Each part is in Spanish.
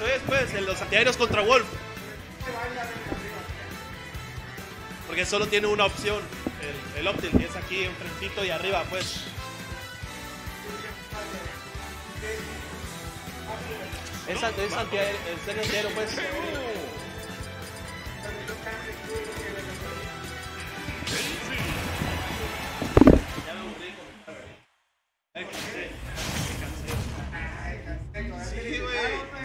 eso es, pues, en los antiaéreos contra Wolf. Porque solo tiene una opción, el, el Optil, que es aquí enfrentito y arriba, pues. Es, es antiaéreo, es serio antiaéreo, pues. De. Sí. Güey,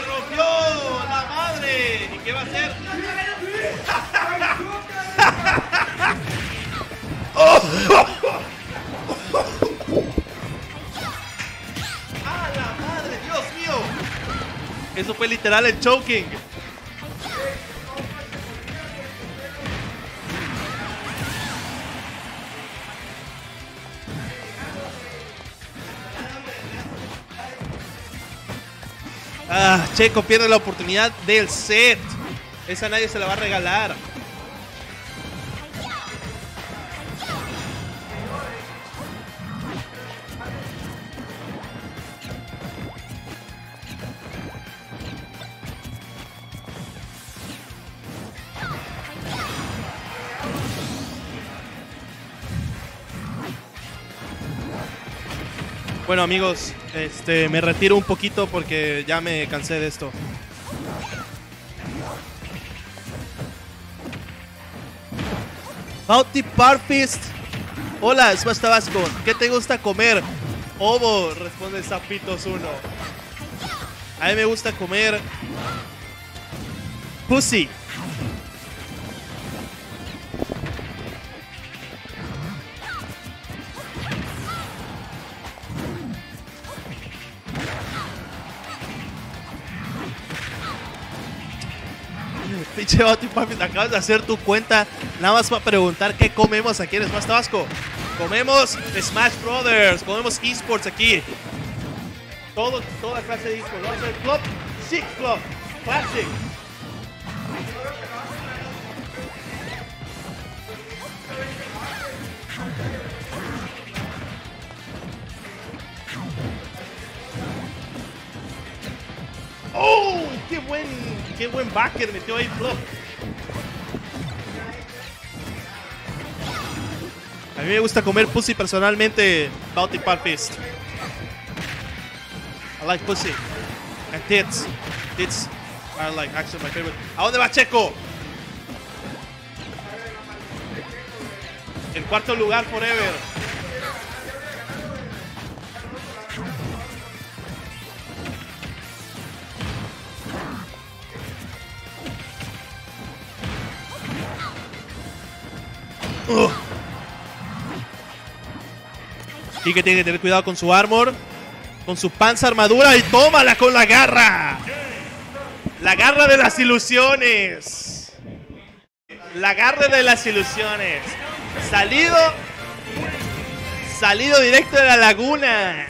le rompió la madre. ¿Y qué va a hacer? ¡Ah, la madre! ¡Dios mío! Eso fue literal el choking. Checo pierde la oportunidad del set. Esa nadie se la va a regalar. Bueno amigos, este, me retiro un poquito porque ya me cansé de esto. Bounty Parfist. Hola, Smash Tabasco. ¿Qué te gusta comer? Ovo, responde Zapitos 1. A mí me gusta comer pussy. Pinche Bounty Parfist, acabas de hacer tu cuenta nada más para preguntar qué comemos aquí en Smash Tabasco. Comemos Smash Brothers, comemos esports aquí. Todo, toda clase de esports. Vamos a ver Club, Six Club, Classic. ¡Oh! ¡Qué buen, qué buen backer metió ahí Flop! A mí me gusta comer pussy personalmente, Bounty Park Fist. I like pussy. And tits. Tits are like actually my favorite. ¿A dónde va Checo? En cuarto lugar forever. Y que tiene que tener cuidado con su armor, con su panza armadura y tómala con la garra. La garra de las ilusiones. La garra de las ilusiones. Salido. Salido directo de la laguna.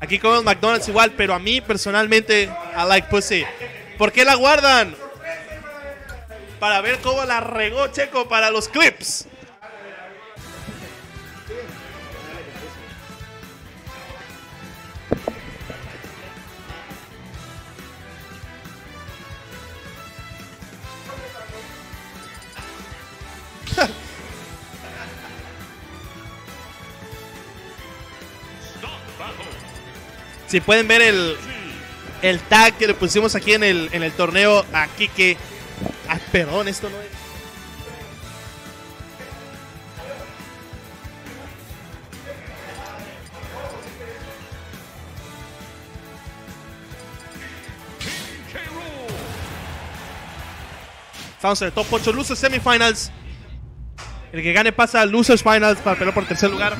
Aquí comemos McDonald's igual, pero a mí personalmente I like pussy. ¿Por qué la guardan? Para ver cómo la regó Checo para los clips. Si pueden ver el, el tag que le pusimos aquí en el, en el torneo aquí que... Perdón, esto no es. Estamos en el top 8 Losers Semifinals. El que gane pasa a Losers Finals para pelear por tercer lugar.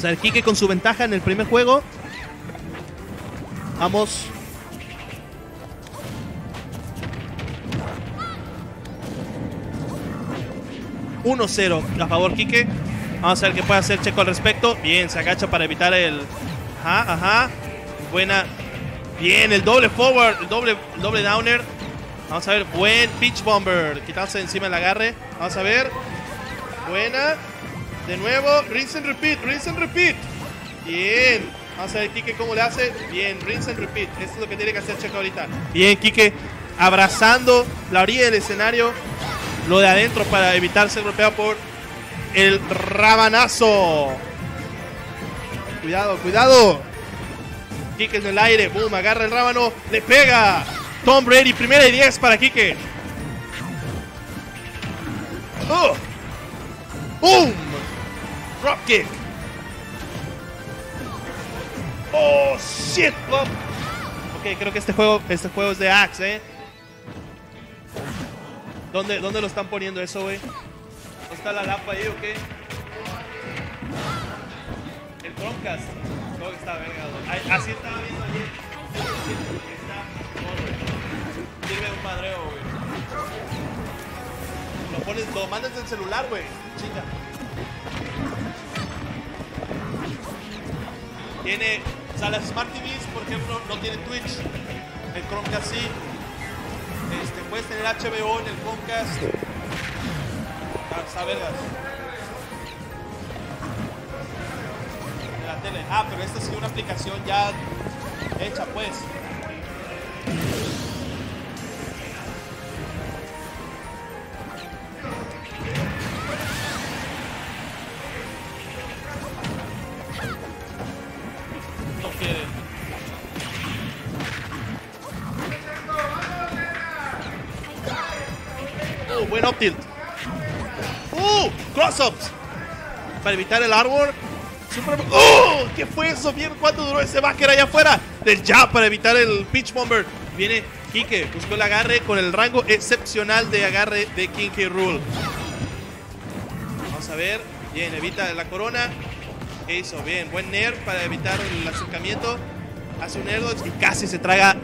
O sea, el Kike con su ventaja en el primer juego. Vamos. ...1-0 a favor Kike. Vamos a ver qué puede hacer Checo al respecto. Bien, se agacha para evitar el... Ajá, ajá. Buena. Bien, el doble forward, el doble, doble downer. Vamos a ver, buen pitch bomber. Quitándose encima el agarre. Vamos a ver. Buena. De nuevo, rinse and repeat, rinse and repeat. Bien. Vamos a ver Kike cómo le hace. Bien, rinse and repeat. Esto es lo que tiene que hacer Checo ahorita. Bien, Kike abrazando la orilla del escenario. Lo de adentro para evitar ser golpeado por el rabanazo. Cuidado, cuidado. Kike en el aire. Boom, agarra el rábano. Le pega. Tom Brady, primera y 10 para Kike. Oh. ¡Boom! Dropkick. Oh, shit. Oh. Ok, creo que este juego, este juego es de Axe, ¿eh? ¿Dónde, ¿Dónde lo están poniendo eso, güey? ¿Dónde está la lapa ahí o qué? El Chromecast. Creo que está verga, güey. Así estaba viendo ayer. Está, no. Sirve un madreo, güey. Lo pones, lo mandas del celular, güey. Chinga. Tiene, o sea, las Smart TVs, por ejemplo, no tienen Twitch. El Chromecast sí. Este, puedes tener HBO en el Chromecast. Ah, está vergas. En la tele. Ah, pero esta sí una aplicación ya hecha, pues. Tilt. ¡Uh! Cross-ups. Para evitar el árbol. Super... ¡Oh! ¿Qué fue eso? Bien, ¿cuánto duró ese backer allá afuera? Del jab para evitar el pitch bomber. Viene Kike, buscó el agarre con el rango excepcional de agarre de King K. Rule. Vamos a ver. Bien, evita la corona. ¿Qué hizo? Bien, buen nerf para evitar el acercamiento. Hace un air y casi se traga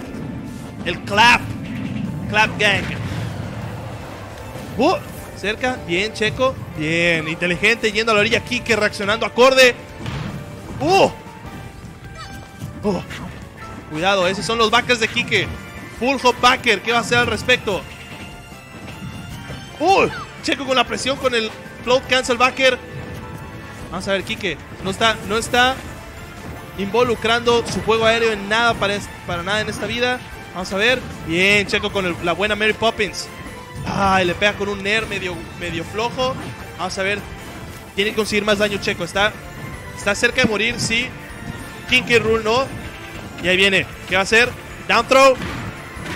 el clap. Clap gang. Uh, cerca, bien, Checo. Bien, inteligente, yendo a la orilla. Kike reaccionando acorde. Uh. Uh. Cuidado, esos son los backers de Kike. Full hop backer, ¿qué va a hacer al respecto? Uh, Checo con la presión con el float cancel backer. Vamos a ver, Kike. No está, no está involucrando su juego aéreo en nada para, para nada en esta vida. Vamos a ver. Bien, Checo con la buena Mary Poppins. Ay, le pega con un Nair medio, medio flojo. Vamos a ver. Tiene que conseguir más daño Checo. Está, está cerca de morir, sí. Kinky Rule no. Y ahí viene. ¿Qué va a hacer? Down throw.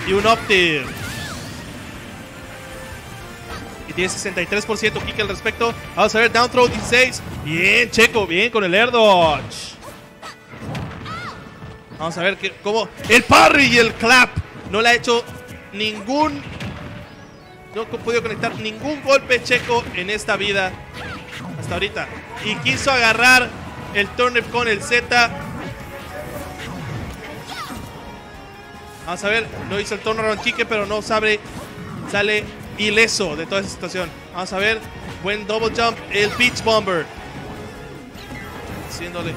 Y un up tilt. Y tiene 63% kick al respecto. Vamos a ver, down throw 16. Bien, Checo, bien con el air dodge. Vamos a ver que, cómo. El parry y el clap. No le ha hecho ningún. No ha podido conectar ningún golpe Checo en esta vida. Hasta ahorita. Y quiso agarrar el turnip con el Z. Vamos a ver, no hizo el turnaround Kike, pero no sabe, sale ileso de toda esa situación. Vamos a ver, buen double jump, el pitch bomber. Haciéndole.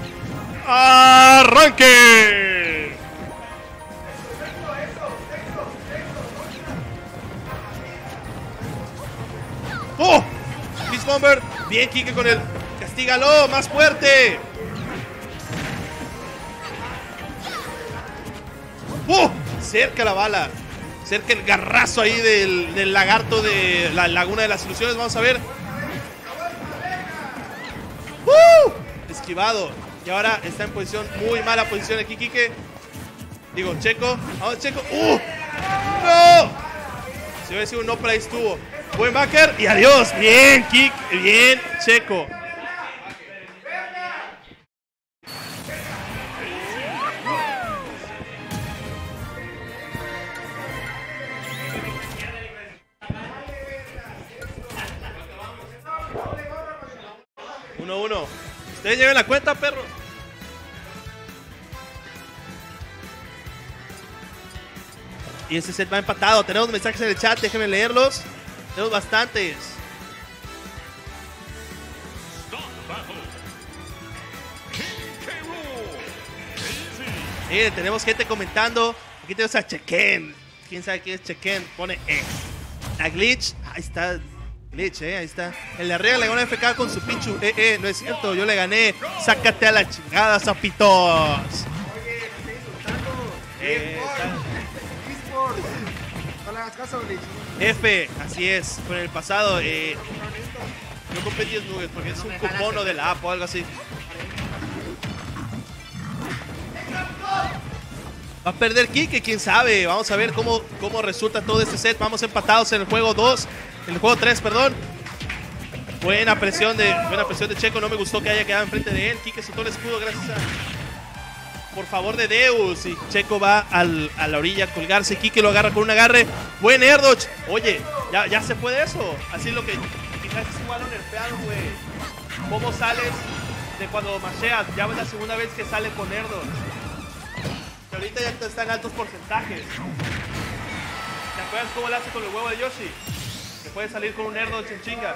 ¡Arranque! Bien Kike con el. Castígalo, más fuerte. ¡Uh! Cerca la bala. Cerca el garrazo ahí del, lagarto de la Laguna de las Ilusiones. Vamos a ver. ¡Uh! esquivado. Y ahora está en posición, muy mala posición aquí, Kike. Digo, Checo. Vamos, Checo. ¡Uh! ¡No! Si hubiera sido un no play, estuvo. Buen backer y adiós. Bien, Kik. Bien, Checo. Uno, uno. Ustedes lleven la cuenta, perro. Y ese set va empatado. Tenemos mensajes en el chat, déjenme leerlos. Tenemos bastantes. Miren, tenemos gente comentando. Aquí tenemos a Chequen. ¿Quién sabe quién es Chequen? Pone E. La glitch. Ahí está. Glitch, eh. Ahí está. En la regla le ganó FK con su pinchu. Eh, eh. No es cierto. Yo le gané. Sácate a la chingada, zapitos. Eh, F, así es. Con el pasado, eh, yo compré 10 nubes porque es un cupono de la app o algo así. Va a perder Kike, quién sabe. Vamos a ver cómo, cómo resulta todo este set. Vamos empatados en el juego 2. En el juego 3, perdón. Buena presión de buena presión de Checo. No me gustó que haya quedado enfrente de él. Kike soltó el escudo gracias a. Por favor de Deus. Y Checo va al, a la orilla a colgarse. Kike lo agarra con un agarre. Buen Erdoch. Oye, ya, ya se puede eso. Así es lo que. Quizás es igual en el güey. ¿Cómo sales de cuando macheas? Ya es la segunda vez que sale con Erdoch. Ahorita ya está en altos porcentajes. ¿Te acuerdas cómo le hace con el huevo de Yoshi? Que puede salir con un Erdoch en chinga.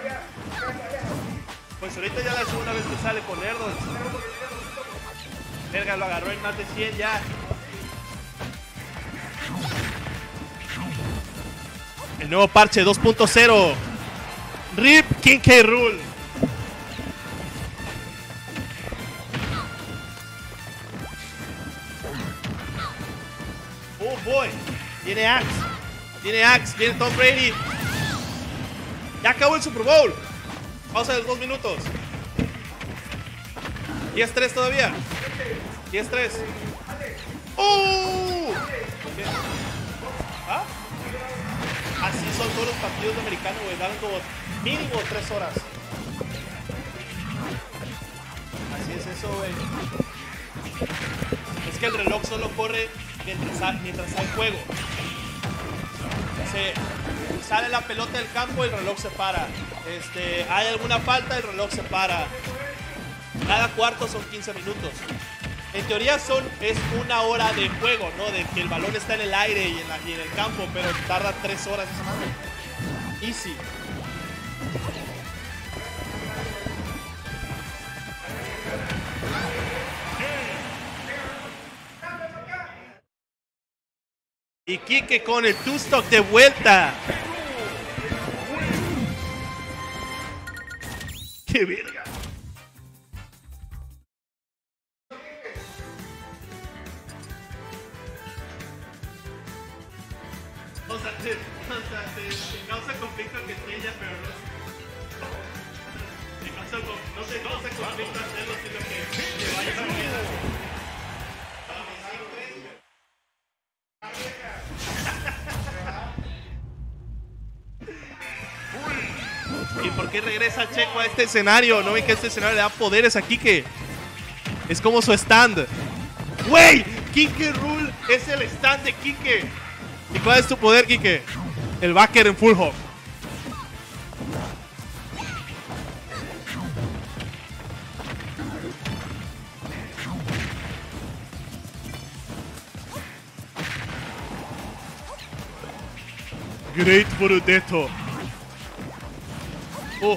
Pues ahorita ya la segunda vez que sale con Erdoch. Verga, lo agarró en más de 100 ya. El nuevo parche 2.0. RIP King K. Rule. Oh boy. Tiene Axe. Tiene Axe. Tiene Tom Brady. Ya acabó el Super Bowl. Pausa de dos minutos. 10-3 todavía. 10-3. ¡Uh! ¿Ah? Así son todos los partidos de americano, güey. Dan como mínimo 3 horas. Así es eso, güey. Es que el reloj solo corre mientras, mientras hay juego. Se, sale la pelota del campo, el reloj se para. Este, hay alguna falta, el reloj se para. Cada cuarto son 15 minutos. En teoría son, es una hora de juego, ¿no? De que el balón está en el aire y en, el campo, pero tarda 3 horas esa madre. Easy. Y Kike con el two-stock de vuelta. ¡Qué verga! Te causa conflicto que esté ella, pero no. Te causa, no te causa conflicto hacerlo, sino que te vayas a olvidar. ¿Y por qué regresa Checo a este escenario? ¿No ven que este escenario le da poderes a Kike? Es como su stand. ¡Wey! Kike Rule es el stand de Kike. ¿Y cuál es tu poder, Kike? El backer en full hop. Great Deto. Uh.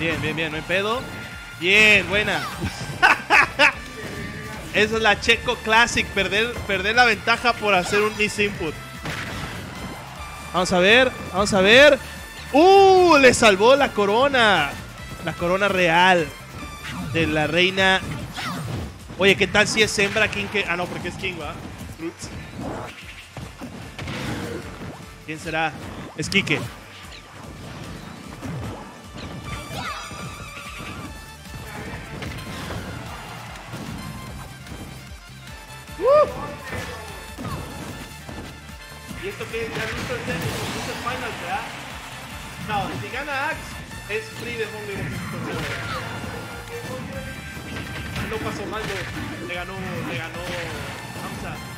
Bien, bien, bien, no hay pedo. Bien, buena. Esa es la Checo Classic, perder, perder la ventaja por hacer un miss input. Vamos a ver, vamos a ver. ¡Uh! Le salvó la corona. La corona real de la reina. Oye, ¿qué tal si es hembra King? que- Ah, no, porque es King, ¿va? ¿Quién será? Es Kike. Si gana Axe, es free de Hungry No pasó mal, le ganó, le ganó Hamza.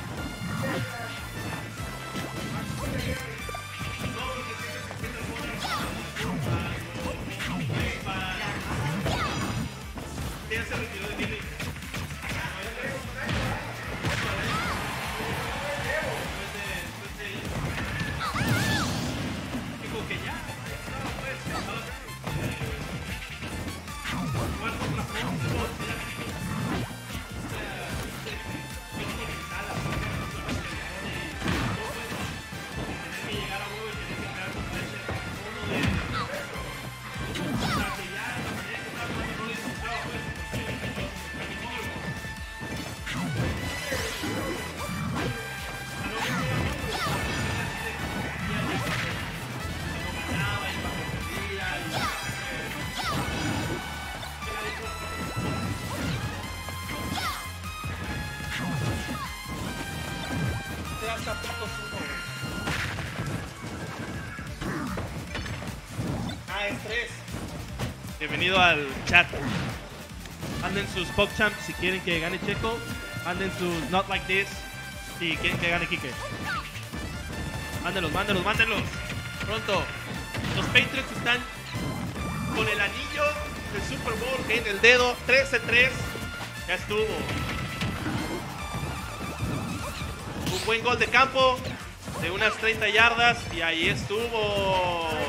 Bienvenido al chat. Manden sus PogChamps si quieren que gane Checo. Manden sus Not Like This si quieren que gane Kike. Mándenlos, mándenlos, mándenlos. Pronto. Los Patriots están con el anillo del Super Bowl en el dedo. 13-3. Ya estuvo. Un buen gol de campo de unas 30 yardas y ahí estuvo.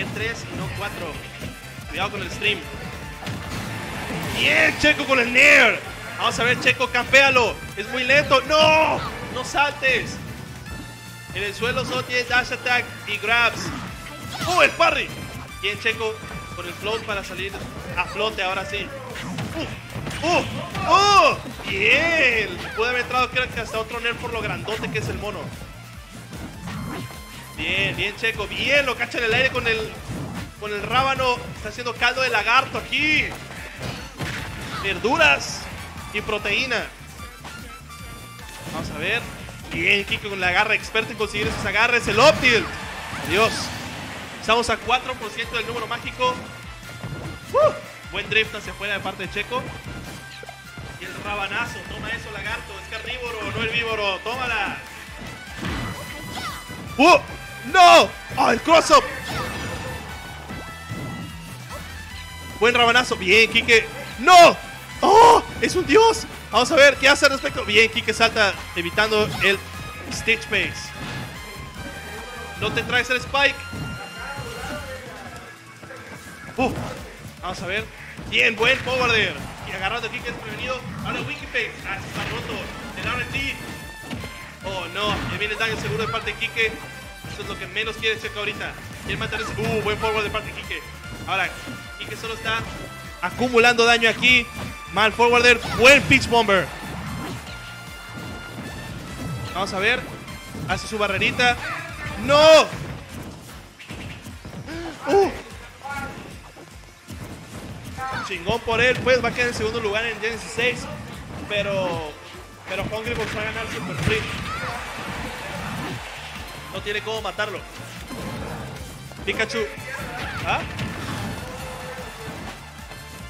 Que 3 y no 4. Cuidado con el stream. Bien, Checo con el Nair. Vamos a ver, Checo, campéalo. Es muy lento. ¡No! ¡No saltes! En el suelo solo tiene dash attack y grabs. ¡Oh, el parry! Bien, Checo con el float para salir a flote ahora sí. ¡Uh! ¡Uh! ¡Uh! ¡Bien! Puede haber entrado creo que hasta otro nerf por lo grandote que es el mono. Bien, bien, Checo. Bien, lo cacha en el aire con el, con el rábano. Está haciendo caldo de lagarto aquí. Verduras y proteína. Vamos a ver. Bien, Kiko con la agarra, experto en conseguir esos agarres. El Optil. Adiós. Estamos a 4% del número mágico. ¡Uh! Buen drift hacia afuera de parte de Checo. Y el rabanazo. Toma eso, lagarto. Es carnívoro, no herbívoro. Tómala. ¡Uh! ¡No! ¡Ah, el cross-up! Buen rabanazo. Bien, Kike. ¡No! ¡Oh! ¡Es un dios! Vamos a ver qué hace al respecto. Bien, Kike salta evitando el Stitch Base. No te traes el Spike. Uh, vamos a ver. Bien, buen forwarder. Y agarrando a Kike desprevenido. Ahora Wikiface. Ah, se está roto. El RT. Oh, no. Ya viene el daño seguro de parte de Kike. Es lo que menos quiere Checo ahorita. Quiere mantenerse. Uh, buen forward de parte de Kike. Ahora, Kike solo está acumulando daño aquí. Mal forwarder. Buen pitch bomber. Vamos a ver. Hace su barrerita. ¡No! ¡Uh! Chingón por él. Pues va a quedar en segundo lugar en Genesis 6. Pero. Pero Hungrybox va a ganar Super Free. No tiene cómo matarlo. Pikachu. ¿Ah?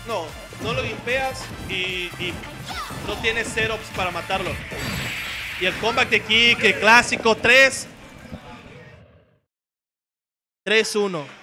No, no lo limpeas y, y no tienes setups para matarlo. Y el comeback de aquí, que clásico 3. 3-1.